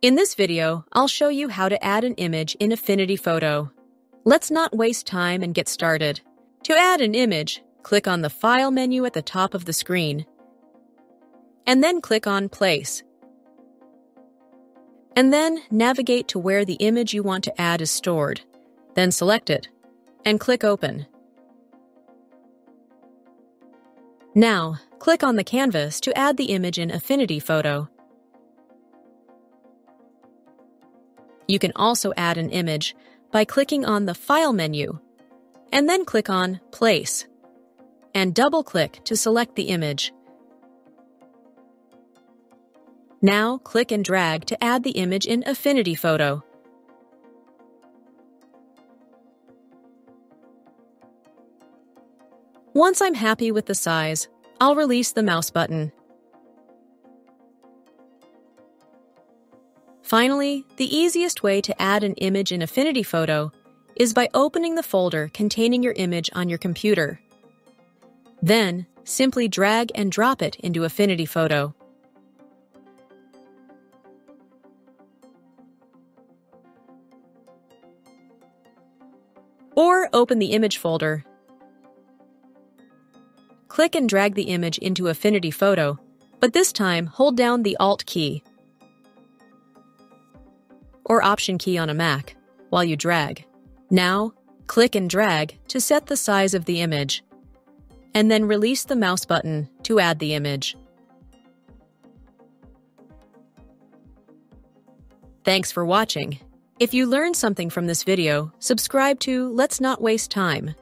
In this video, I'll show you how to add an image in Affinity Photo. Let's not waste time and get started. To add an image, click on the File menu at the top of the screen, and then click on Place. And then navigate to where the image you want to add is stored. Then select it, and click Open. Now, click on the canvas to add the image in Affinity Photo. You can also add an image by clicking on the File menu, and then click on Place, and double-click to select the image. Now click and drag to add the image in Affinity Photo. Once I'm happy with the size, I'll release the mouse button. Finally, the easiest way to add an image in Affinity Photo is by opening the folder containing your image on your computer. Then, simply drag and drop it into Affinity Photo. Or open the image folder. Click and drag the image into Affinity Photo, but this time hold down the Alt key or Option key on a Mac while you drag. Now, click and drag to set the size of the image, and then release the mouse button to add the image. Thanks for watching. If you learned something from this video, subscribe to Let's Not Waste Time